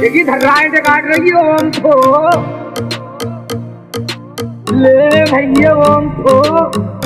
देखी धर्राएँ से काट रही है ओम को। ले भैया ओम को।